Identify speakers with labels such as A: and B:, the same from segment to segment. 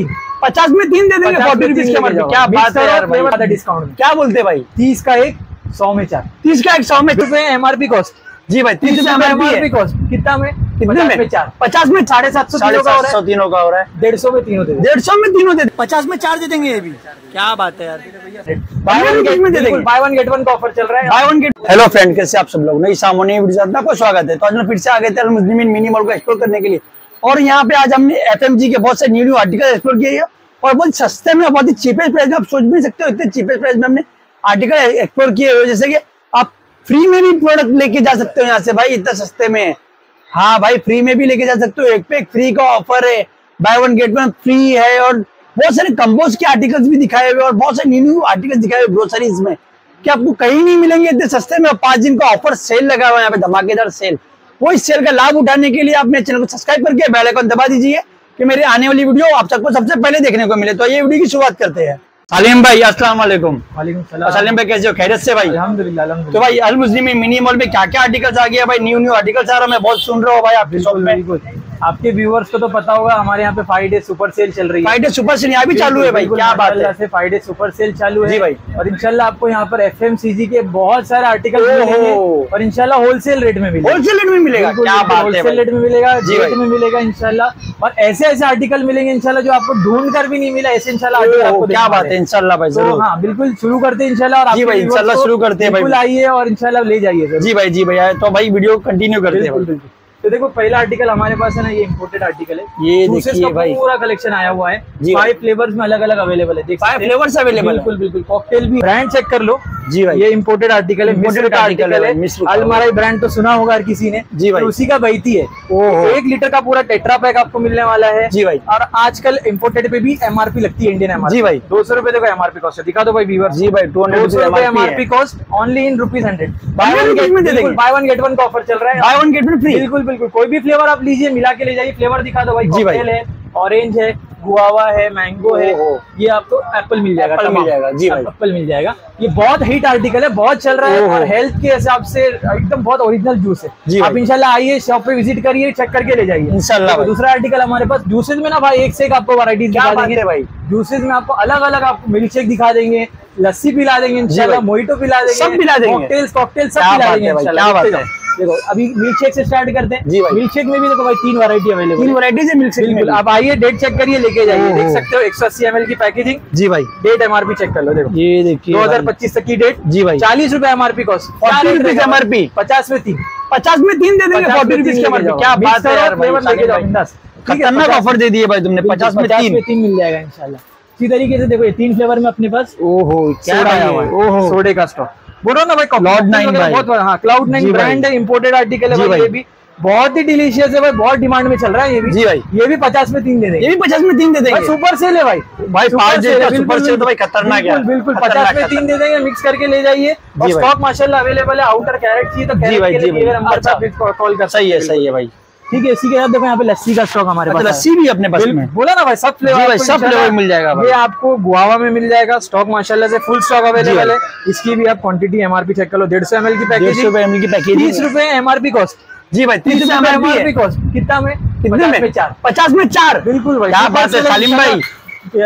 A: पचास में तीन दे देंगे फोर्टी रुपीज़ के मतलब क्या बात है यार
B: डिस्काउंट
A: क्या बोलते भाई?
B: तीस का एक सौ में चार।
A: तीस का एक सौ में
B: रुपए एमआरपी कॉस्ट
A: जी भाई तीस रुपए एमआरपी
B: कॉस्ट कितना में?
A: कितने
B: पचास
A: में?
B: चार।
A: पचास में
B: साढ़े सात सौ
A: साढ़े सात सौ तीनों का हो रहा है।
B: डेढ़ सौ में तीनों दे
A: डेढ़ सौ में तीनों दे पचास में चार दे देंगे ये भी। क्या बात है यार।
B: बाय वन
A: में दे
B: गेट
A: देंगे।
B: बाय वन गेट वन का ऑफ़र चल रहा है।
A: Buy one get hello friend कैसे आप सब लोग? नई सामने आपका को स्वागत है। तो आज फिर से आ गए थे मुस्लिम मिनी मॉल को एक्सप्लोर करने के लिए। और यहाँ पे आज हमने एफ़ के बहुत से न्यू न्यू आर्टिकल एक्सप्लोर किए हैं। और बहुत सस्ते में बहुत ही चीपेस्ट प्राइस में आप सोच भी सकते हो, इतने चीपेस्ट प्राइस में हमने आर्टिकल एक्सप्लोर किए हुए जैसे कि आप फ्री में भी प्रोडक्ट लेके जा सकते हो यहाँ से भाई, इतना सस्ते में। हाँ भाई फ्री में भी लेके जा सकते हो। एक पे एक फ्री का ऑफ़र है। Buy one get one free है और बहुत सारे कंपोज के आर्टिकल्स भी दिखाए हुए और बहुत सारे न्यू न्यू आर्टिकल्स दिखाए हुए ग्रोसरीज में। कि आपको कहीं नहीं मिलेंगे इतने सस्ते में पाँच दिन का ऑफ़र सेल लगा हुआ है यहाँ पे, धमाकेदार सेल वो इस शेयर का लाभ उठाने के लिए आप मेरे चैनल को सब्सक्राइब करके बेल आइकन दबा दीजिए कि मेरी आने वाली वीडियो आप सबको सबसे पहले देखने को मिले। तो ये वीडियो की शुरुआत करते हैं। सलीम भाई अस्सलाम वालेकुम।
B: सलाम।
A: सलीम भाई कैसे हो? खैरत से भाई?
B: अल्हम्दुलिल्लाह
A: तो भाई अल मुस्लिम मिनी मॉल में क्या क्या आर्टिकल्स आ गया? भाई न्यू न्यू आर्टिकल्स आ रहा है मैं बहुत सुन रहा हूँ भाई आपकी शॉप में।
B: आपके व्यूअर्स को तो पता होगा हमारे यहाँ पे फाइव डे सुपर सेल चल रही है।
A: फ्राइडे सुपर सेल यहाँ भी चालू है भाई क्या बात है।
B: से फाइव डे सुपर सेल चालू है।
A: जी भाई।
B: और इंशाल्लाह आपको यहाँ पर एफएमसीजी के बहुत सारे आर्टिकल और इंशाल्लाह होलसेल रेट में मिलेगा।
A: होलसेल रेट में मिलेगा क्या बात है
B: होलसेल रेट में मिलेगा
A: जी
B: रेट में मिलेगा इंशाल्लाह। और ऐसे ऐसे आर्टिकल मिलेंगे इंशाल्लाह जो आपको ढूंढ कर भी नहीं मिला ऐसे आपको
A: क्या बात है। इंशाल्लाह भाई
B: तो
A: ज़रूर।
B: हाँ बिल्कुल शुरू करते हैं इंशाल्लाह और
A: जी भाई, इंशाल्लाह शुरू करते हैं भाई।
B: बिल्कुल आइए और इंशाल्लाह ले जाइए
A: जी भाई जी भैया तो भाई वीडियो कंटिन्यू करते हैं
B: बिल्कुल। तो देखो पहला आर्टिकल हमारे पास है ना ये इम्पोर्टेड आर्टिकल है।
A: ये देखिए भाई।
B: पूरा कलेक्शन आया हुआ है। फाइव फ्लेवर्स में अलग अलग अवेलेबल है।
A: फाइव
B: फ्लेवर्स है। बिल्कुल बिल्कुल कॉकटेल भी। ब्रांड चेक कर लो।
A: जी भाई।
B: ये इम्पोर्टेड आर्टिकल है मिस्र का आर्टिकल है
A: का।
B: अलमारा ब्रांड तो सुना होगा हर किसी ने
A: जी भाई।
B: तो उसी का बहती है। एक लीटर का पूरा टेट्रा पैक आपको मिलने वाला है।
A: जी भाई।
B: और आजकल इम्पोर्टेड पे भी एमआरपी लगती है इंडियन एमआरपी
A: जी भाई।
B: दो सौ रुपए देखो एमआरपी कॉस्ट है। दिखा दो भाई व्यूवर
A: जी भाई two hundred
B: MRP cost only in rupees hundred. Buy one get one का ऑफ़र चल रहा है।
A: बाय वन गेट में फ्री
B: बिल्कुल बिल्कुल। कोई भी फ्लेवर आप लीजिए मिला के ले जाइए। फ्लेवर दिखा दो भाई
A: जी भाई।
B: ऑरेंज है गुआवा है मैंगो है ये आपको एप्पल मिल जाएगा
A: एप्पल मिल जाएगा, जी भाई।
B: एप्पल मिल जाएगा। ये बहुत हिट आर्टिकल है बहुत चल रहा है। और हेल्थ के हिसाब से एकदम बहुत ओरिजिनल जूस है।
A: जी
B: आप
A: इनशाला
B: इंशाल्लाह आइए शॉप पे विज़िट करिए चेक करके ले जाइए।
A: इंशाल्लाह
B: दूसरा आर्टिकल हमारे पास जूसेज में ना भाई एक से एक आपको
A: वराइटी
B: दिखा देंगे।
A: भाई?
B: जूसेज में आपको अलग अलग आपको मिल्क शेक दिखा देंगे। लस्सी पिला देंगे इंशाल्लाह। मोहितो पिला देंगे
A: सब पिला देंगे।
B: कॉकटेल्स कॉकटेल सब पिला देंगे
A: क्या बात है।
B: देखो अभी मिल्क शेक से स्टार्ट करते हैं। मिल्क शेक में भी देखो भाई तीन वैरायटी अवेलेबल
A: तीन वैरायटीज है मिल्क शेक
B: बिल्कुल आप आइए डेट चेक करिए लेके जाइए। देख सकते हो एक सौ अस्सी एमएल की पैकेजिंग
A: जी भाई।
B: डेट एमआरपी चेक कर लो देखो।
A: ये देखिए
B: दो हज़ार पच्चीस तक की डेट
A: जी भाई।
B: चालीस रूपए एमआरपी कॉस्ट
A: 40 रुपीस MRP
B: पचास में तीन।
A: पचास में तीन दे देंगे फोर्टी रुपीज़ के मतलब क्या बात है खतरनाक ऑफ़र दे दिए भाई तुमने पचास में तीन।
B: में तीन मिल जाएगा इंशाल्लाह। इसी तरीके से देखो ये तीन फ्लेवर में अपने पास
A: ओहो क्या
B: सोडा
A: आया हुआ है।
B: ओहो। सोडे का स्टॉक बोलो ना भाई वगैरह
A: भाई।
B: बहुत हाँ क्लाउड नाइन। ब्रांड है इंपोर्टेड आर्टिकल है भाई। ये भी बहुत ही डिलीशियस है भाई बहुत डिमांड में चल रहा है ये भी।
A: जी भाई।
B: ये भी पचास में तीन दे देंगे।
A: ये भी पचास में तीन दे देंगे।
B: सुपर सेल है भाई।
A: भाई,
B: सुपर
A: पाँच
B: सेल है,
A: सुपर सेल तो भाई खतरनाक है।
B: बिल्कुल पचास में तीन दे देंगे मिक्स करके ले जाइए। और स्टॉक माशाल्लाह अवेलेबल है आउटर कैरेट चाहिए तो कैरेट के लिए नंबर
A: अच्छा।
B: पे कॉल कर
A: सही है सही है भाई।
B: ठीक है इसी के साथ देखो यहाँ पे लस्सी का स्टॉक हमारे
A: अच्छा
B: पास
A: लस्सी भी अपने पास में?
B: बोला ना भाई सब फ्लेवर
A: भाई, सब फ्लेवर मिल जाएगा
B: ये आपको गुआवा में मिल जाएगा स्टॉक माशाल्लाह से फुल स्टॉक अवेलेबल है। इसकी भी आप क्वांटिटी एमआरपी चेक कर लो डेढ़ सौ एमएल की
A: रुपए एमएल की पैकेजिंग
B: तीस रुपए एमआरपी कॉस्ट
A: जी भाई तीस रुपए एमआरपी
B: कॉस्ट कितना में?
A: कितने में?
B: चार।
A: पचास में चार?
B: बिल्कुल भाई
A: क्या बात है
B: सेल
A: सालिम भाई।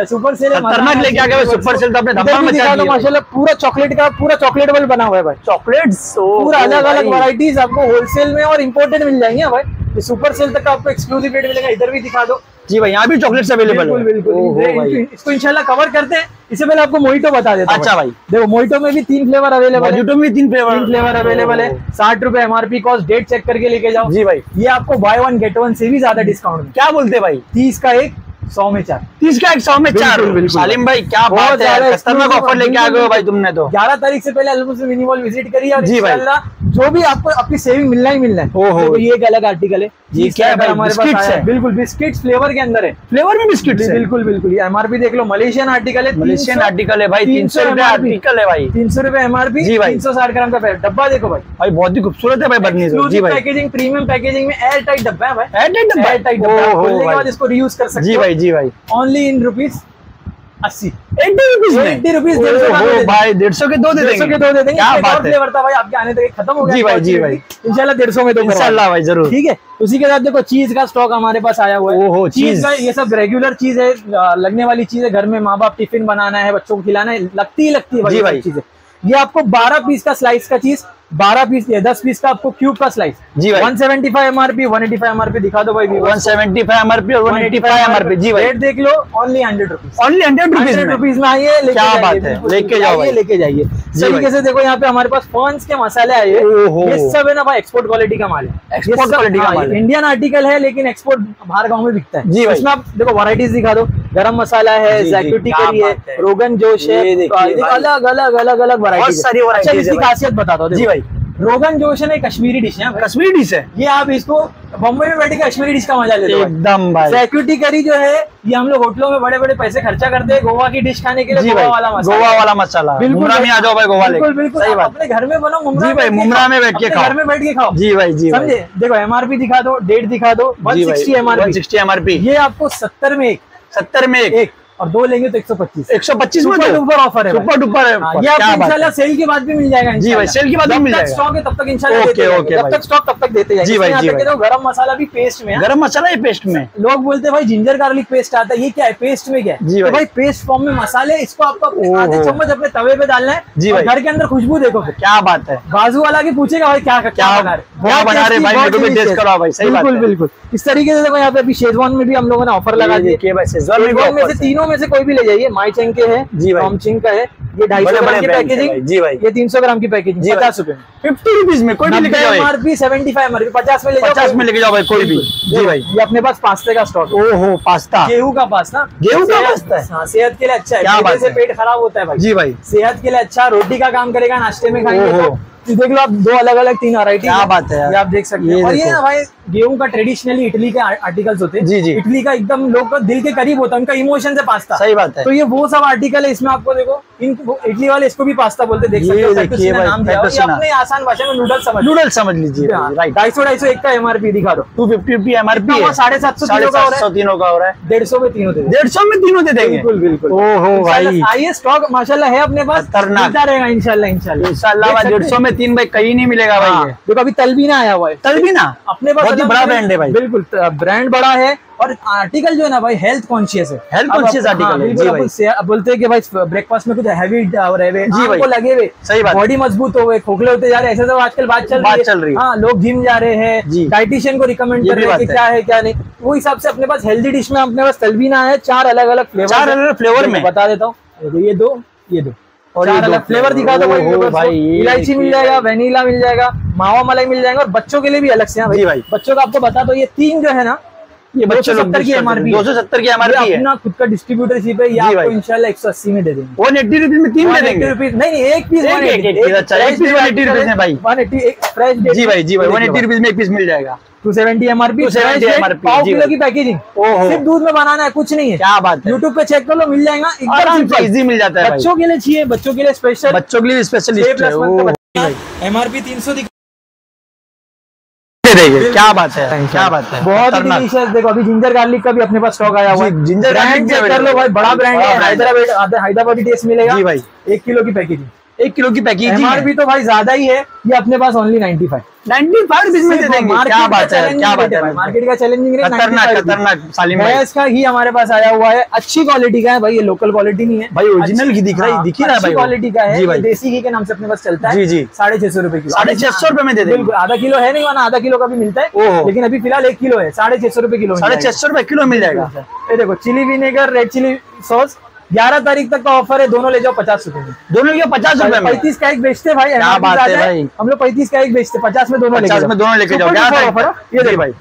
B: सुपर सेल
A: खतरनाक लेके आ गए सुपर सेल तो अपने धमाल मचा
B: दिखा दो
A: दिए।
B: माशाल्लाह पूरा चॉकलेट का पूरा चॉकलेट बल बना हुआ है भाई।
A: चॉकलेट्स
B: पूरा अलग अलग वैरायटीज आपको होलसेल में और इम्पोर्टेड मिल जाएँगे भाई। सुपर सेल तक आपको एक्सक्लूसिव रेट मिलेगा इधर भी दिखा दो।
A: जी भाई यहाँ भी चॉकलेट्स अवेलेबल
B: बिल्कुल
A: है।
B: इसको इंशाल्लाह कवर करते हैं। इससे पहले आपको मोहिटो बता देता
A: अच्छा भाई।
B: देखो मोहिटो में भी तीन फ्लेवर अवेलेबल है।
A: में में तीन फ्लेवर
B: तीन फ्लेवर अवेलेबल है। साठ रुपए एमआरपी कॉस्ट डेट चेक करके लेके जाओ।
A: जी भाई।
B: ये आपको बाय वन गेट वन से भी ज़्यादा डिस्काउंट
A: क्या बोलते भाई?
B: तीस का एक सौ में चार।
A: तीस का एक सौ में चार। सालिम भाई क्या
B: बहुत
A: बात है? खतरनाक
B: exclusive
A: ऑफ़र लेके आ गए हो भाई तुमने तो।
B: ग्यारह तारीख से पहले अलमुस मिनिमल विज़िट करिए और
A: जी भाई।
B: जो भी आपको अपनी सेविंग मिलना ही मिलना है।
A: ओहो।
B: देखो ये एक अलग आर्टिकल है।
A: ये क्या है भाई?
B: हमारे पास
A: बिस्किट्स
B: है। बिल्कुल बिस्किट्स फ्लेवर के अंदर है।
A: फ्लेवर में बिस्किट है।
B: बिल्कुल बिल्कुल। ये एमआरपी देख लो मलेशियन आर्टिकल है।
A: मलेशियन आर्टिकल है भाई तीन सौ रुपए आर्टिकल है भाई।
B: तीन सौ रुपए एमआरपी
A: जी भाई।
B: तीन सौ साठ ग्राम का डब्बा देखो भाई।
A: भाई बहुत ही खूबसूरत है भाई बर्नी जी भाई।
B: पैकेजिंग प्रीमियम पैकेजिंग में एयर टाइट डब्बा है भाई।
A: डब्बा?
B: एयर टाइट डब्बा है। के। बाद इसको रीयूज कर सकते
A: जी भाई जी भाई।
B: ओनली इन रुपीज़ अस्सी।
A: एट्टी रुपीज़ में?
B: 80 रुपीज़, डेढ़ सौ का दो दे
A: ओहो,
B: देंगे।
A: भाई डेढ़ सौ के दो दे
B: डेढ़ सौ
A: देंगे।
B: के दो दे देंगे।
A: क्या बात है।
B: फ्लेवर था भाई आपके आने तक खत्म हो गया।
A: जी भाई, जी भाई।
B: इंशाल्लाह डेढ़ सौ में दो करवा
A: इंशाल्लाह भाई ज़रूर।
B: ठीक है? उसी के साथ देखो चीज़ का स्टॉक हमारे पास आया हुआ है।
A: ओहो,
B: चीज़। का ये सब रेगुलर चीज़ है लगने वाली चीज़ है। घर में माँ बाप टिफ़िन बनाना है बच्चों को खिलाना है। लगती ही लगती है
A: जी भाई।
B: चीज़ें। ये आपको 12 पीस का स्लाइस का चीज़ 12 पीस या 10 पीस का आपको क्यूब का स्लाइस
A: जी भाई।
B: 175 एमआरपी 185 एमआरपी दिखा दो भाई
A: वन सेवेंटी फाइव एमआरपी और वन एटी फाइव एमआरपी जी भाई।
B: रेट देख लो only hundred rupees
A: only hundred rupees
B: rupees में। आइए लेके
A: क्या
B: जाइए,
A: बात है, लेके भाई।
B: लेके जाइए।
A: जी
B: तरीके से देखो यहाँ पे हमारे पास फॉन्स के मसाले आए हैं। ये सब है ना भाई एक्सपोर्ट क्वालिटी का माल है। एक्सपोर्ट
A: quality का
B: हाँ,
A: माल
B: इंडियन आर्टिकल है लेकिन एक्सपोर्ट बाहर गाँव में बिकता है।
A: जी।
B: इसमें आप देखो वराइटीज दिखा दो। गरम मसाला है
A: जी, जी,
B: जैक्यूटी करी है रोगन जोश है। अलग अलग अलग अलग वराइटी
A: सारी
B: इसकी खासियत बता दो
A: जी भाई।
B: रोगन जोश है कश्मीरी डिश है
A: कश्मीरी डिश है?
B: ये आप इसको बॉम्बे में बैठे कश्मीरी डिश का मज़ा लेते हो।
A: एकदम भाई।
B: सिक्योरिटी करी जो है ये हम लोग होटलों में बड़े बड़े पैसे खर्चा करते हैं गोवा की डिश खाने के लिए गोवा वाला मसाला।
A: गोवा वाला मसाला। में आ जाओ भाई गोवा
B: बिल्कुल बिल्कुल।
A: सही बात।
B: अपने घर में बनो मुमरा
A: जी भाई, मुमरा में बैठ के खाओ।
B: घर में बैठ के खाओ।
A: जी भाई जी
B: समझे? देखो एमआरपी दिखा दो डेट दिखा दो
A: जी
B: 160
A: भाई वन
B: एमआरपी
A: सिक्सटी एमआरपी
B: ये आपको 70 में एक।
A: सत्तर में एक।
B: और दो लेंगे तो 125
A: एक सौ पच्चीस में
B: सुपर
A: दो?
B: डुपर ऑफ़र है
A: सुपर डुपर है।
B: हाँ, ये आपको इंशाल्लाह सेल के बाद भी मिल जाएगा
A: जी भाई, सेल के बाद भी मिल जाएगा।
B: स्टॉक है तब तक इंशाल्लाह
A: ओके। ओके
B: जब तक स्टॉक तब तक देते जाएँगे
A: जी भाई, जी भाई।
B: गरम मसाला भी पेस्ट में है।
A: गरम मसाला है पेस्ट में।
B: लोग बोलते हैं भाई जिंजर गार्लिक पेस्ट आता है ये क्या है? पेस्ट में क्या है?
A: जी
B: तो
A: भाई।
B: पेस्ट फॉर्म में मसाले इसको आपको आधे चम्मच अपने तवे पे डालना है
A: जी भाई।
B: घर के अंदर खुशबू देखो
A: क्या बात है।
B: बाजू वाला की पूछेगा भाई क्या क्या बना रहे
A: भाई,
B: बहुत
A: मेरे को भी
B: delicious।
A: taste कराओ भाई, सही
B: बिल्कुल बिल्कुल। इस तरीके से देखो यहाँ पे अभी शेजवान में भी हम लोगों ने ऑफ़र लगा दिया
A: शेजवान में भी
B: में से तीनों में से कोई भी ले जाइए। माई चंग के है
A: जी भाई।
B: टॉमचिंग का है ये ढाई सौ ग्राम की
A: है
B: पैकेजिंग
A: जी भाई।
B: ये तीन सौ ग्राम की पैकेजिंग पचास रुपए में।
A: फिफ्टी रुपीज़ में कोई भी।
B: एमआरपी सेवेंटी फाइव एमआरपी पचास में ले जाओ
A: पचास में लेके जाओ भाई कोई भी। जी भाई।
B: ये अपने पास पास्ते का स्टॉक है।
A: ओहो पास्ता।
B: गेहूँ का पास्ता।
A: गेहूँ का पास्ता है?
B: हाँ सेहत के लिए अच्छा है। से पेट खराब होता है भाई।
A: जी भाई।
B: सेहत के लिए अच्छा रोटी का काम करेगा नाश्ते में खाएँगे। तो। देख लो आप दो अलग अलग तीन वैरायटी
A: क्या बात है
B: ये आप देख सकते हैं। और ये भाई गेहूँ का ट्रेडिशनली इटली के आर्टिकल्स होते हैं।
A: जी, जी।
B: इटली का एकदम लोग का दिल के करीब होता है उनका इमोशन से पास्ता
A: सही बात है।
B: तो ये वो सब आर्टिकल है इसमें आपको देखो इन इटली वाले इसको भी पास्ता बोलते हैं, देख सकते हो है। अपने आसान भाषा में नूडल्स समझ
A: नूडल्स समझ लीजिए
B: ढाई सौ ढाई सौ एक का एमआरपी दिखा दो।
A: Two fifty rupee MRP?
B: साढ़े सात सौ किलो का हो रहा है?
A: तीनों का हो रहा है।
B: डेढ़ सौ में तीनों दे
A: डेढ़ सौ में तीनों दे देंगे।
B: बिल्कुल बिल्कुल।
A: ओहो भाई।
B: आइए स्टॉक माशाल्लाह है अपने पास।
A: खतरनाक।
B: रहेगा इंशाल्लाह इंशाल्लाह।
A: इंशाल्लाह डेढ़ सौ में तीन भाई कहीं नहीं मिलेगा भाई
B: हाँ, देखो अभी तलबीना आया हुआ है।
A: तल भी ना
B: अपने पास
A: बहुत ही बड़ा ब्रांड है भाई।
B: बिल्कुल ब्रांड बड़ा है और आर्टिकल जो है ना भाई हेल्थ कॉन्शियस है।
A: Conscious
B: आप-
A: article
B: हाँ,
A: जी भाई।
B: बोलते हैं कि भाई ब्रेकफास्ट में कुछ हैवी रहे
A: जी भाई।
B: को लगे हुए।
A: सही बात।
B: बॉडी मज़बूत हो गए खोखले होते जा रहे हैं ऐसे सब आजकल बात चल
A: बात
B: रही है।
A: चल रही है।
B: हाँ लोग जिम जा रहे हैं डाइटिशियन को रिकमेंड कर रहे हैं कि क्या है क्या नहीं। वो हिसाब से अपने पास हेल्दी डिश में अपने पास तलबीना है चार अलग अलग फ्लेवर
A: चार अलग-अलग flavor में।
B: बता देता हूँ। ये दो ये दो।
A: और
B: चार अलग फ्लेवर दिखा दो भाई इलायची मिल जाएगा वेनीला मिल जाएगा मावा मलाई मिल जाएगा और बच्चों के लिए भी अलग से हैं भाई। बच्चों का आपको बता दो ये तीन जो है ना ये
A: बच्चे लोग
B: 270 की एमआरपी
A: दो सौ सत्तर की एमआरपी है।
B: अपना खुद का डिस्ट्रीब्यूटरशिप है ये आपको। इंशाल्लाह 180 में दे देंगे।
A: वन एट्टी रुपीज़ में तीन दे देंगे।
B: रुपीज़ नहीं नहीं एक पीस
A: एक- एक- एक पीस, एक पीस 180 रुपीज़ में भाई।
B: 180 एक फ्रेश
A: जी भाई जी भाई वन एट्टी रुपीज़ में एक पीस मिल जाएगा।
B: 270 एमआरपी
A: 270 MRP,
B: पाव किलो की पैकेजिंग सिर्फ़ दूध में बनाना है कुछ नहीं है।
A: क्या बात है।
B: यूट्यूब पे चेक कर लो मिल जाएगा एकदम
A: से। इजी मिल जाता है
B: बच्चों के लिए चाहिए बच्चों के लिए स्पेशल
A: बच्चों के लिए ओह,
B: एमआरपी 300 दिखा
A: क्या बात है क्या बात है।
B: बहुत ही डिलीशियस देखो अभी जिंजर गार्लिक का भी अपने पास स्टॉक आया हुआ है।
A: जिंजर गार्लिक
B: कर लो भाई बड़ा ब्रांड है। हैदराबाद हैदराबादी टेस्ट मिलेगा।
A: जी भाई।
B: एक किलो की पैकेजिंग
A: एक किलो की पैकेजिंग
B: एमआरपी तो भाई ज़्यादा ही है। ये अपने पास ओनली 95
A: नाइन्टी फाइव रुपीज़ में दे देंगे। क्या बात है क्या बात है
B: मार्केट का चैलेंजिंग रेट
A: खतरनाक खतरनाक सालिम भाई।
B: गैस का घी हमारे पास आया हुआ है। अच्छी क्वालिटी का है भाई ये लोकल क्वालिटी नहीं है।
A: भाई ओरिजिनल घी दिख रहा है
B: हाँ,
A: दिख ही रहा है भाई
B: क्वालिटी का है। देसी घी के नाम से अपने पास चलता है।
A: जी, जी।
B: साढ़े छह सौ रुपए किलो।
A: साढ़े छह सौ रुपए में दे देंगे।
B: बिल्कुल आधा किलो है नहीं वरना आधा किलो का भी मिलता है। लेकिन अभी फ़िलहाल एक किलो है साढ़े छह सौ रुपए किलो
A: साढ़े छह सौ रुपए किलो मिल जाएगा।
B: ये देखो chilli vinegar red chilli sauce ग्यारह तारीख तक का ऑफ़र है दोनों ले जाओ पचास रुपए में
A: दोनों के पचास रुपए में
B: पैंतीस का एक बेचते भाई
A: क्या बात है भाई।
B: हम लोग पैंतीस का एक बेचते पचास में दोनों
A: पचास में दोनों लेके जाओ
B: है।
A: तक।
B: ये
A: जी
B: देखो
A: भाई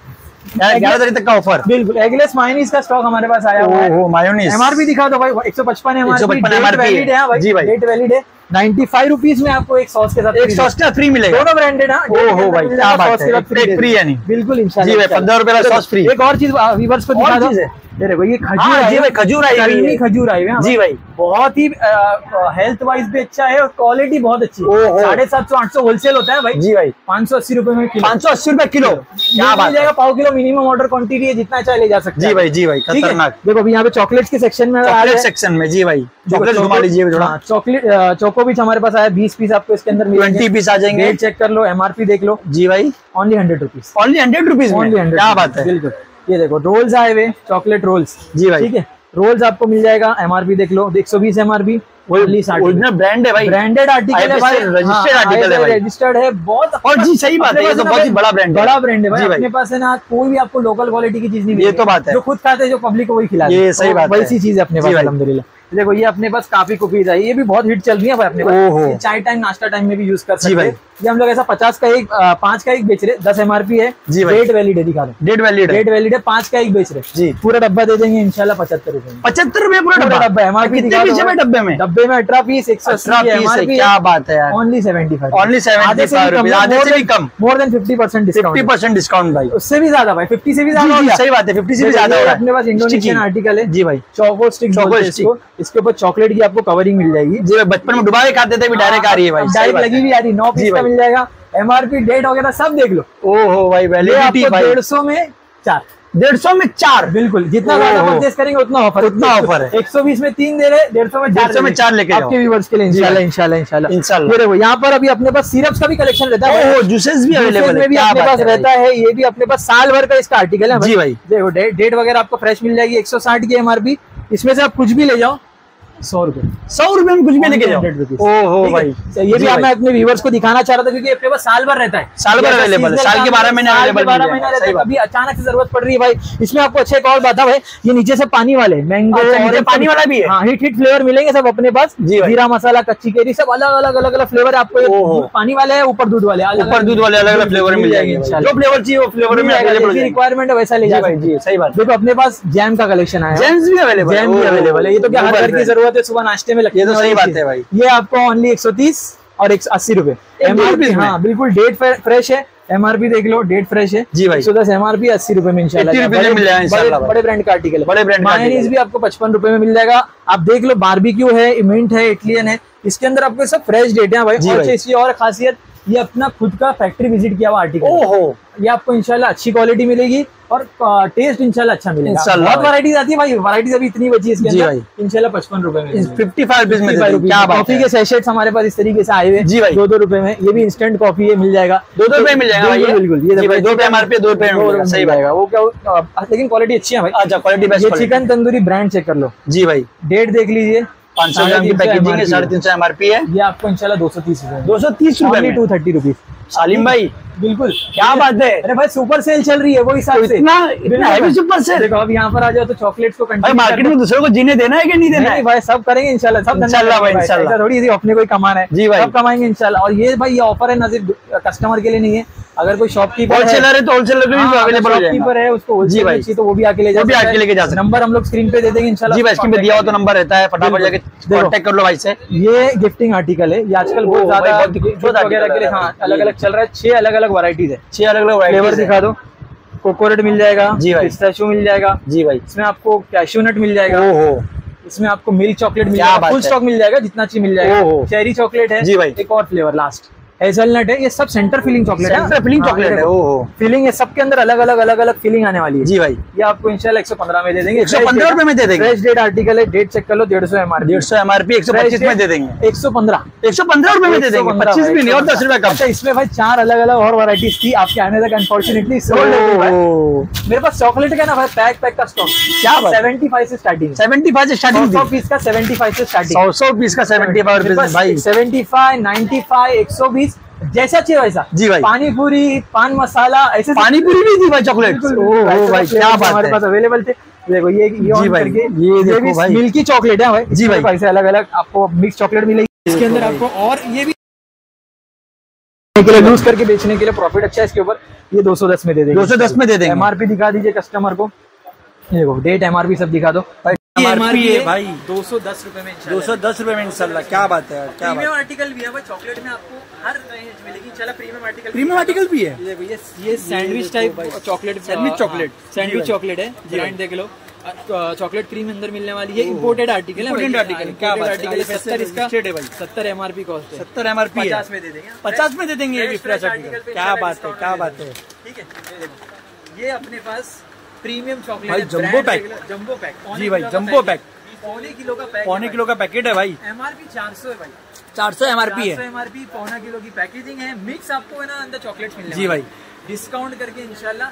A: ग्यारह तारीख तक का ऑफ़र
B: बिल्कुल एगलेस मायोनीज का स्टॉक हमारे पास आया हुआ है
A: मायोनीज
B: एमआरपी दिखा दो भाई एक सौ पचपन
A: है।
B: वैलिड है
A: जी भाई।
B: डेट वैलिड है नाइन्टी फाइव रुपीज़ में आपको एक सॉस के साथ
A: एक सॉस का फ्री मिलेगा
B: दोनों ब्रांडेड है
A: ओहो भाई, क्या बात है। है नहीं।
B: बिल्कुल इंशाल्लाह
A: जी। 15 रुपए का sauce free।
B: एक और चीज़ व्यूवर्स को दिखा दो
A: है?
B: ये देखो ये खजूर
A: हाँ, जी भाई, खजूर आई हुई है।
B: खजूर आई हुई
A: जी भाई।
B: बहुत ही हेल्थ वाइज भी अच्छा है और क्वालिटी बहुत अच्छी है। साढ़े सात सौ आठ सौ होलसेल होता है भाई।
A: जी भाई।
B: पाँच सौ अस्सी रुपए में किलो।
A: पाँच सौ अस्सी रुपए किलो। क्या बात
B: जाएगा पाव किलो मिनिमम ऑर्डर क्वांटिटी है जितना चाहे ले जा सकते
A: जी भाई जी भाई खतरनाक।
B: देखो अभी यहाँ पे चॉकलेट्स के सेक्शन में
A: चॉकलेट सेक्शन में जी भाई। चॉकलेट घुमा लीजिए थोड़ा।
B: हाँ, चॉकलेट चोको भी हमारे पास आया बीस पीस आपको इसके अंदर
A: ट्वेंटी पीस आ जाएँगे।
B: चेक कर लो एमआरपी देख लो।
A: जी भाई।
B: Only hundred rupees
A: only hundred rupees
B: only hundred
A: क्या बात है।
B: बिल्कुल। ये देखो रोल्स आए हुए चॉकलेट रोल्स
A: जी भाई।
B: ठीक है? रोल्स आपको मिल जाएगा एमआरपी देख लो एक सौ बीस M R P
A: original brand है भाई।
B: ब्रांडेड आर्टिकल है भाई।
A: registered है
B: रजिस्टर्ड है बहुत
A: और जी, सही बात है, ये तो बहुत ही बड़ा
B: ब्रांड है। भाई अपने पास है ना कोई भी आपको लोकल क्वालिटी की चीज़ नहीं
A: ये तो बात है।
B: जो खुद खाते हैं जो पब्लिक को वही खिला
A: ये सही बात है।
B: वैसी चीज़ है अपने पास
A: भाई।
B: देखो ये अपने पास काफ़ी कुकीज है। ये भी बहुत हिट चल रही है अपने पास। चाय टाइम नाश्ता टाइम में भी यूज़ कर सकते हैं। ये हम लोग ऐसा पचास का एक पाँच का एक बेच रहे दस एमआरपी है।
A: जी भाई।
B: डेट वैलिड है दिखा दो।
A: डेट वैलिड है।
B: डेट वैलिड है पाँच का एक बेच रहे
A: जी।
B: पूरा डब्बा दे देंगे इंशाल्लाह पचहत्तर रुपए
A: पचहत्तर रुपए पूरा डब्बा?
B: डब्बा एमआरपी
A: कितने पीछे में डब्बे में?
B: डब्बे में अठारह पीस एक सौ
A: अठारह क्या बात है
B: ओनली सेवेंटी फाइव
A: Only 75 रुपए, आधे से भी कम।
B: More than fifty percent
A: fifty percent discount भाई।
B: उससे भी ज़्यादा भाई फिफ्टी से भी ज़्यादा हो
A: सही बात है फिफ्टी से भी ज़्यादा हो है।
B: अपने पास इंडोनेशियन आर्टिकल है।
A: जी भाई।
B: चौको स्टिक हैं
A: stick।
B: इसको ऊपर चॉकलेट की आपको कवरिंग मिल जाएगी।
A: जी बचपन में डुबा के खाते थे भी डायरेक्ट आ रही है भाई।
B: डायरेक्ट लगी
A: है।
B: भी आ रही नौ पीस का मिल जाएगा। एमआरपी डेट वगैरह सब देख लो।
A: ओहो भाई वैलिडिटी भाई।
B: डेढ़ सौ में चार।
A: डेढ़ सौ में चार?
B: बिल्कुल। जितना ज़्यादा परचेस करेंगे उतना ऑफ़र
A: उतना offer है।
B: एक सौ बीस में तीन दे रहे डेढ़ सौ में चार
A: 150 में चार लेके
B: आपके व्यूवर्स के लिए इंशाल्लाह इंशाल्लाह इंशाल्लाह
A: इंशाल्लाह।
B: यहाँ पर अभी अपने पास सिरप्स का भी कलेक्शन रहता है।
A: जूसेस भी अवेलेबल
B: में भी अपने पास रहता है ये भी अपने पास साल भर का इसका आर्टिकल है।
A: जी भाई।
B: देखो डेट वगैरह आपको फ्रेश मिल जाएगी 160 की एमआरपी इसमें से आप कुछ भी ले जाओ सौ रुपए।
A: सौ रुपए में कुछ भी लेके जाओ।
B: 100 rupees।
A: ओहो भाई।
B: तो ये भी मैं अपने व्यूवर्स को दिखाना चाह रहा था क्योंकि अपने पास साल भर रहता है।
A: साल भर available है, साल के 12 महीने
B: साल के
A: available
B: 12
A: मिल
B: महीना रहता है।
A: सही
B: अचानक से ज़रूरत पड़ रही है भाई। इसमें आपको अच्छा एक और बात है भाई। ये नीचे से पानी वाले मैंगो
A: अच्छा, पानी वाला भी है?
B: हाँ हिट हिट फ्लेवर मिलेंगे सब अपने पास। जीरा मसाला कच्ची केरी सब अलग अलग अलग अलग फ्लेवर आपको। पानी वाले है ऊपर दूध वाले
A: ऊपर दूध वाले अलग अलग फ्लेवर मिल जाएँगे जो फ्लेवर चाहिए वो फ्लेवर में अवेलेबल
B: रिक्वायरमेंट है वैसा ले
A: जी
B: जा
A: भाई
B: सकते
A: जी
B: हैं।
A: सही बात।
B: देखो अपने पास जैम का कलेक्शन आया। है
A: भी अवेलेबल
B: जैम भी अवेलेबल है। ये तो क्या हर घर की ज़रूरत है सुबह नाश्ते में लगती
A: ये तो सही बात है भाई।
B: ये आपको ओनली एक सौ तीस और एक अस्सी रुपए।
A: में?
B: हाँ बिल्कुल डेट फ्रेश है। एमआरपी देख लो डेट फ्रेश है।
A: जी भाई।
B: सुबह सौ दस एमआरपी अस्सी रुपए में इंशाल्लाह
A: 80 रुपए में
B: बड़े- ब्रांड का आर्टिकल
A: बड़े ब्रांड
B: मायनीज भी आपको पचपन रुपए में मिल जाएगा। आप देख लो बारबेक्यू है इमेंट है इटलियन है। इसके अंदर आपको सब फ्रेश डेट है भाई। और
A: भाई।
B: इसकी और खासियत ये अपना खुद का फैक्ट्री विज़िट किया हुआ आर्टिकल
A: ओहो।
B: ये आपको इंशाल्लाह अच्छी क्वालिटी मिलेगी और टेस्ट इंशाल्लाह अच्छा मिलेगा। बहुत
A: भाई।
B: आती है भाई। वैरायटीज अभी इतनी बची है इसके
A: जी
B: अंदर।
A: भाई।
B: इंशाल्लाह पचपन रुपए में
A: फिफ्टी फाइव रुपीज़ में
B: 55
A: देते।
B: रुपीज़
A: क्या
B: कॉफ़ी के सेशेट्स हमारे पास इस तरीके से आए हुए
A: जी भाई।
B: दो दो रुपए में। ये भी इंस्टेंट कॉफ़ी है मिल जाएगा।
A: दो दो रुपए मिल जाएगा ये?
B: बिल्कुल ये
A: दो रुपए MRP, दो रुपए सही।
B: जाएगा वो क्या लेकिन क्वालिटी अच्छी है भाई।
A: अच्छा
B: ये
A: quality
B: chicken tandoori brand check कर लो।
A: जी भाई।
B: डेट देख लीजिए।
A: पाँच सौ ग्राम की पैकेजिंग है साढ़े तीन सौ एम आर पी है।
B: ये आपको इंशाल्लाह दो सौ तीस रुपए
A: दो सौ तीस रुपए
B: टू थर्टी रुपीज़
A: सालिम भाई
B: बिल्कुल।
A: क्या बात है?
B: अरे भाई सुपर सेल चल रही है वो हिसाब से।
A: इतना इतना हैवी सुपर सेल
B: देखो अब यहाँ पर आ जाओ तो चॉकलेट्स को
A: भाई मार्केट में दूसरों को जीने देना है कि नहीं देना है?
B: भाई सब करेंगे इंशाल्लाह सब
A: इंशाल्लाह भाई, इंशाल्लाह।
B: थोड़ी इसी अपने को ही कमाना है।
A: जी भाई।
B: सब कमाएँगे इंशाल्लाह और ये भाई ये ऑफ़र है ना सिर्फ़ कस्टमर के लिए नहीं है। अगर कोई शॉपकीपर
A: होलसेलर है तो होलसेलर भी अवेलेबल हो।
B: शॉपकीपर है उसको
A: जी भाई।
B: तो वो भी आके ले जा
A: वो भी आके लेके जा सकता।
B: नंबर हम लोग स्क्रीन पे दे देंगे इंशाल्लाह
A: जी भाई स्क्रीन पे दिया हुआ तो नंबर रहता है फटाफट जाके कांटेक्ट कर लो भाई से।
B: ये गिफ्टिंग आर्टिकल है। ये आजकल बहुत ज़्यादा
A: बहुत
B: वगैरह के लिए
A: है।
B: हाँ अलग चल रहा है छह अलग अलग वराइटीज है।
A: छह अलग अलग
B: फ्लेवर दिखा दो। कोकोनट मिल जाएगा
A: जी भाई।
B: पिस्ताशू मिल जाएगा।
A: जी भाई।
B: इसमें आपको कैश्यू नट मिल जाएगा।
A: ओहो।
B: इसमें आपको मिल्क चॉकलेट मिल जाएगा फुल स्टॉक मिल जाएगा जितना चीज़ मिल जाएगा। चेरी चॉकलेट है
A: जी भाई।
B: एक और फ्लेवर लास्ट हेजलनट है ये सब सेंटर फिलिंग चॉकलेट है
A: सेंटर फिलिंग चॉकलेट है ओहो
B: फिलिंग है सबके अंदर अलग अलग अलग अलग फिलिंग आने वाली है
A: जी भाई
B: ये आपको इंशाल्लाह 115 में दे देंगे
A: 115 रुपए में दे देंगे।
B: फ्रेश डेट आर्टिकल है डेट चेक कर लो 150 एमआरपी
A: डेढ़ सौ एमआरपी एक सौ पच्चीस में दे देंगे
B: 115
A: एक सौ पंद्रह रुपए में दे देंगे
B: 115
A: पच्चीस भी नहीं और दस रुपए कम
B: अच्छा इसमें भाई चार अलग अलग और वैरायटीज थी आपके आने तक अनफॉर्चुनेटली सोल्ड हो गई मेरे पास चॉकलेट का ना भाई पैक पैक का स्टॉक
A: क्या बात
B: 75 से स्टार्टिंग
A: सेवेंटी फाइव से स्टार्टिंग
B: सौ पीस का 75 से स्टार्टिंग
A: सौ सौ पीस का सेवेंटी फाइव रुपीज़ भाई
B: सेवेंटी फाइव नाइन्टी फाइव एक सौ बीस जैसा चाहिए वैसा
A: जी भाई।
B: पानी पूरी पान मसाला ऐसे
A: पानी पूरी भी थी भाई चॉकलेट भाई क्या बात
B: हमारे पास अवेलेबल थे। देखो ये ये
A: भाई, ये देखो भाई।
B: मिल्की चॉकलेट है भाई।
A: जी भाई।
B: ऐसे अलग अलग आपको मिक्स चॉकलेट मिलेगी। इसके अंदर आपको और ये भी के लिए लूज करके बेचने के लिए प्रॉफिट अच्छा है इसके ऊपर। ये 210 में दे देंगे।
A: 210 में दे देंगे।
B: एमआरपी दिखा दीजिए कस्टमर को। ये देखो डेट एमआरपी सब दिखा दो।
A: MRP है। भाई
B: दो सौ दस रुपए में
A: दो सौ दस रुपए में इंशाल्लाह। क्या बात है यार क्या
B: प्रीमियम आर्टिकल भी है भाई चॉकलेट में आपको हर रेंज मिलेगी। चला प्रीमियम आर्टिकल
A: प्रीमियम आर्टिकल भी है?
B: ये ये ये sandwich type chocolate
A: Sandwich chocolate।
B: Sandwich chocolate है ब्रांड देख लो। चॉकलेट क्रीम अंदर मिलने वाली है इम्पोर्टेड आर्टिकल है
A: हाँ, क्या बात है?
B: है, सत्तर इसका
A: है भाई।
B: सत्तर एमआरपी कॉस्ट है।
A: सत्तर एम आर पी
B: पचास में दे देंगे।
A: पचास में दे देंगे ये भी फ्रेश आर्टिकल क्या बात है क्या बात है।
B: ठीक है ये अपने पास premium chocolate
A: jumbo
B: pack
A: jumbo
B: pack
A: जी भाई, जम्बो pack।
B: पौने किलो का पैक
A: पौने किलो का पैकेट है भाई।
B: एमआरपी चार सौ है भाई।
A: चार सौ एम आर पी
B: चार सौ
A: है
B: एमआरपी पौना किलो की पैकेजिंग है। मिक्स आपको है ना अंदर चॉकलेट मिलने
A: जी भाई।
B: डिस्काउंट करके इंशाल्लाह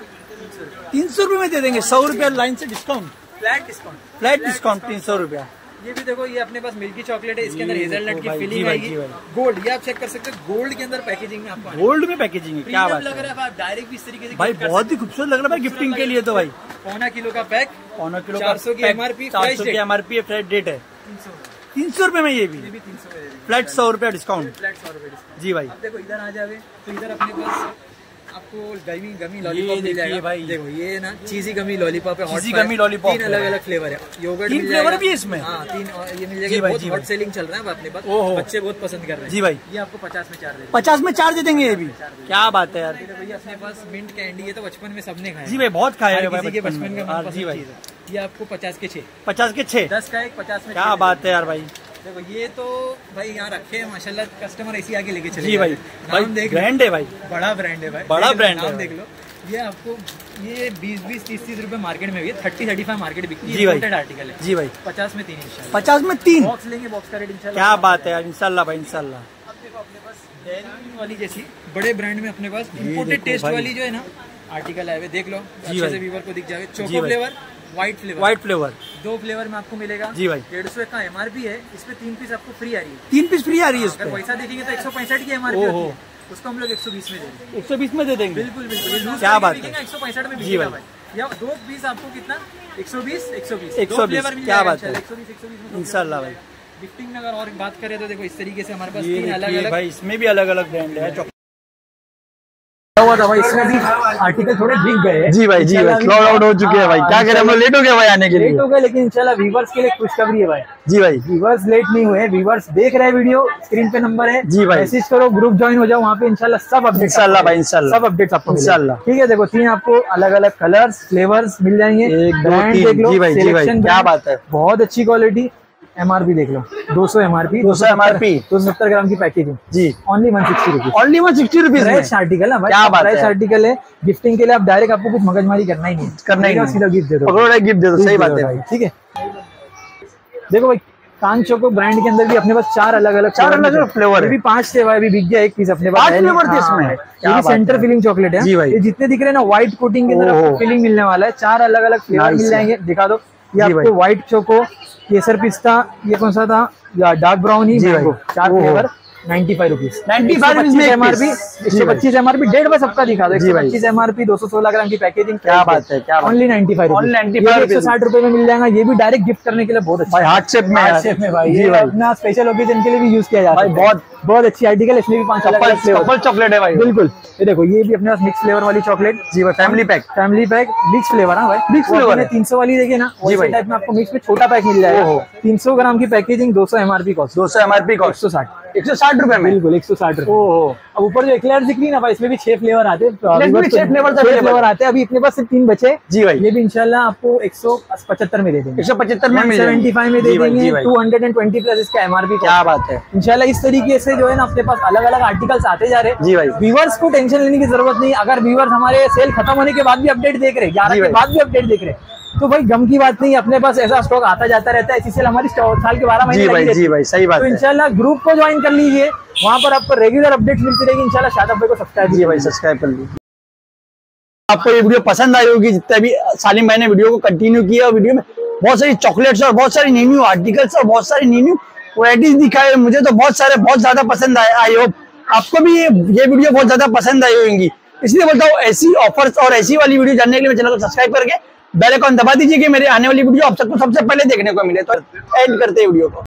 A: तीन सौ रुपए। में दे देंगे सौ रूपया लाइन से discount
B: flat discount
A: flat discount तीन सौ रूपया।
B: ये भी देखो ये अपने पास मिल्की चॉकलेट है इसके अंदर हेजलनट की फिलिंग आएगी। गोल्ड ये आप चेक कर सकते हो गोल्ड के अंदर पैकेजिंग में आपको
A: गोल्ड में पैकेजिंग है क्या बात
B: लग रहा है आप डायरेक्ट भी इस तरीके से
A: भाई बहुत ही खूबसूरत लग रहा है भाई गिफ्टिंग के लिए तो भाई।
B: पौना किलो का पैक
A: पौना किलो का
B: 400 की MRP,
A: चार सौ की। M R P flat date है।
B: तीन सौ।
A: रुपये सौ रुपए में ये भी।
B: भी सौ
A: फ्लैट सौ रूपया डिस्काउंट
B: फ्लैट सौ रुपये
A: जी भाई।
B: देखो इधर आ जाए तो इधर अपने पास आपको गमी गमी लॉलीपॉप मिल जाएगा।
A: भाई।
B: देखो ये ना चीजी गमी लॉलीपॉप है
A: चीज़ी गमी lollipop
B: तीन अलग अलग फ्लेवर है। योगर्ट
A: तीन
B: जाएगा।
A: भी है इसमें?
B: हाँ तीन ये मिल जाएगा बहुत हॉट सेलिंग चल रहा है अपने पास। बच्चे बहुत पसंद कर रहे हैं।
A: जी भाई।
B: ये आपको पचास में चार दे
A: पचास में चार दे देंगे ये भी। क्या बात है यार।
B: भैया अपने पास मिंट कैंडी है तो बचपन में सबने खाया
A: जी भाई बहुत
B: खाया
A: हैं भाई बचपन में।
B: का
A: जी भाई।
B: है। ये आपको पचास के छह
A: पचास के छह
B: दस का एक पचास में
A: क्या बात है यार भाई।
B: देखो ये तो भाई यहाँ रखे हैं माशाल्लाह कस्टमर ऐसी आगे लेके चले
A: जी भाई भाई
B: देख
A: ब्रांड है भाई।
B: बड़ा ब्रांड है भाई।
A: बड़ा brand है
B: देख लो। ये आपको ये बीस बीस तीस तीस रुपए मार्केट में भी थर्टी थर्टी फाइव मार्केट बिकती
A: जी भाई।
B: है आर्टिकल है।
A: जी भाई।
B: पचास में तीन
A: पचास में तीन?
B: बॉक्स लेंगे बॉक्स का रेट इंशाल्लाह
A: क्या बात है यार इंशाल्लाह भाई इंशाल्लाह
B: वाली जैसी बड़े ब्रांड में अपने पास इम्पोर्टेड टेस्ट वाली जो है ना आर्टिकल है देख लो। अच्छे से व्यूवर को दिख जाएगा choco flavour white flavour
A: white flavour
B: दो फ्लेवर में आपको मिलेगा।
A: जी भाई।
B: डेढ़ सौ का एमआरपी है इसमें तीन पीस आपको फ्री आ रही है।
A: तीन पीस फ्री आ रही है
B: अगर
A: पे।
B: पैसा देखेंगे तो एक सौ पैंसठ की। होती है। उसको हम लोग एक सौ बीस में देंगे।
A: एक सौ बीस में दे देंगे।
B: बिल्कुल बिल्कुल।
A: क्या बात है?
B: बिकेगा, 165 में
A: जी भाई।
B: भाई। या दो पीस आपको कितना? 120 120
A: 120,
B: दो फ्लेवर मिल
A: क्या
B: जाएगा
A: बात है?
B: इंशाल्लाह, 120 120 में दो
A: इंशाल्लाह
B: फ्लेवर मिल जाएगा। गिफ्टिंग में अगर और बात करें तो देखो इस तरीके से हमारे पास तीन अलग अलग
A: भाई इसमें भी अलग अलग ब्रांड है।
B: हुआ था भाई इसमें भी आर्टिकल थोड़े गए
A: जी भाई जी भाई क्लाउड आउट हो चुके हैं भाई क्या करें हम लेट हो गए भाई आने के
B: लेट हो गए लेकिन इंशाल्लाह व्यूवर्स के लिए खुशखबरी है भाई
A: जी भाई
B: व्यूवर्स लेट नहीं हुए व्यूवर्स देख रहे हैं वीडियो स्क्रीन पे नंबर है
A: जी भाई।
B: मैसेज करो ग्रुप ज्वाइन हो जाओ वहाँ पे इंशाल्लाह सब अपडेट
A: इंशाल्लाह भाई, इंशाल्लाह।
B: सब अपडेट्स आपको।
A: इंशाल्लाह।
B: ठीक है देखो तीन आपको अलग अलग कलर्स फ्लेवर्स मिल जाएँगे। देख लो
A: क्या बात है।
B: बहुत अच्छी क्वालिटी एमआरपी देख लो। 200 एमआरपी
A: 200 MRP
B: दो सौ सत्तर ग्राम की पैकेजिंग
A: जी।
B: Only one sixty rupees
A: only one sixty rupees
B: fresh article है
A: क्या बात है।
B: आर्टिकल है। गिफ्टिंग के लिए आप डायरेक्ट आपको कुछ मगजमारी करना ही नहीं है।
A: करना ही नहीं
B: सीधा गिफ्ट दे दो।
A: पकड़ो गिफ्ट दे दो। सही बात है। भाई
B: ठीक है? देखो भाई कान चोको ब्रांड के अंदर भी अपने पास चार अलग अलग
A: चार अलग-अलग flavor है।
B: भी पाँच थे भाई अभी बिक गया एक पीस अपने पास।
A: पाँच flavor थे
B: हाँ,
A: इसमें?
B: ये भी सेंटर फिलिंग चॉकलेट है।
A: जी भाई।
B: ये जितने दिख रहे हैं ना व्हाइट कोटिंग के अंदर फिलिंग मिलने वाला है। चार अलग अलग फ्लेवर मिल जाएँगे। दिखा दो। ये आपको व्हाइट चोको केसर पिस्ता ये कौन सा था? या डार्क ब्राउन ही चार flavour ninety five rupees
A: 95 rupees में
B: एमआरपी। एक सौ पच्चीस एमआरपी डेढ़ में सबका दिखा दो। एक सौ। पच्चीस एमआरपी दो सौ सोलह ग्राम की पैकेजिंग
A: क्या बात है, क्या।
B: ओनली नाइन्टी फाइव
A: Only 95
B: एक सौ साठ रुपए में मिल जाएगा ये भी डायरेक्ट गिफ्ट करने के लिए बहुत अच्छा
A: हार्ट शेप में
B: हार्ट शेप में भाई अपना स्पेशल ओकेजन के लिए भी यूज़ किया जाता है।
A: बहुत
B: बहुत अच्छी आर्टिकल इसमें भी पाँच
A: कपल चॉकलेट है भाई।
B: बिल्कुल। ये देखो ये भी अपने पास मिक्स फ्लेवर वाली चॉकलेट
A: जी भाई family pack
B: family pack mix flavour है भाई।
A: मिक्स फ्लेवर
B: तीन सौ वाली देखिए ना
A: जी भाई।
B: टाइप में आपको मिक्स में छोटा पैक मिल जाएगा। तीन सौ ग्राम की पैकेजिंग दो सौ एमआरपी कॉस्ट
A: दो सौ एमआरपी
B: एक
A: कॉस्ट
B: सौ साठ।
A: एक सौ साठ रुपए
B: बिल्कुल एक सौ साठ रुपए। अब ऊपर जो एक्लेयर दिख रही है ना भाई इसमें भी छह फ्लेवर आते हैं। फ्लेवर आते हैं। अभी अपने पास सिर्फ़ तीन बचे।
A: जी भाई।
B: ये भी इंशाल्लाह आपको एक सौ पचहत्तर में दे देंगे।
A: एक सौ पचहत्तर में
B: सेवेंटी फाइव में दे देंगे। Two hundred and twenty plus इसका एमआरपी
A: क्या बात है।
B: इंशाल्लाह इस तरीके से जो है ना अपने पास अलग अलग आर्टिकल्स आते जा रहे हैं।
A: जी भाई।
B: व्यूवर्स को टेंशन लेने की ज़रूरत नहीं। अगर व्यूवर्स हमारे सेल खत्म होने के बाद भी अपडेट देख रहे हैं ग्यारह के बाद भी अपडेट देख रहे हैं तो भाई गम की बात नहीं अपने पास ऐसा स्टॉक आता जाता रहता है इसी सेल हमारी साल के बारह महीने
A: जी भाई जी भाई सही बात
B: तो इंशाल्लाह ग्रुप को ज्वाइन कर लीजिए वहाँ पर आपको रेगुलर अपडेट मिलती रहेगी इंशाल्लाह शादाब भाई को सब्सक्राइब
A: जी भाई सब्सक्राइब कर लीजिए। आपको ये वीडियो पसंद आई होगी जितने भी सालिम भाई ने वीडियो को कंटिन्यू किया वीडियो में बहुत सारी चॉकलेट्स और बहुत सारी न्यू न्यू आर्टिकल्स और बहुत सारी न्यू न्यू वराइटीज दिखाए मुझे तो बहुत सारे बहुत ज़्यादा पसंद आए आई होप आपको भी ये ये वीडियो बहुत ज़्यादा पसंद आई होगी। इसलिए बोलता हूँ ऐसी ऑफर्स और ऐसी वाली वीडियो जानने के लिए चैनल को सब्सक्राइब करके बेल दबा दीजिए कि मेरे आने वाली वीडियो आप सबको सबसे पहले देखने को मिले। तो एंड करते हैं वीडियो को।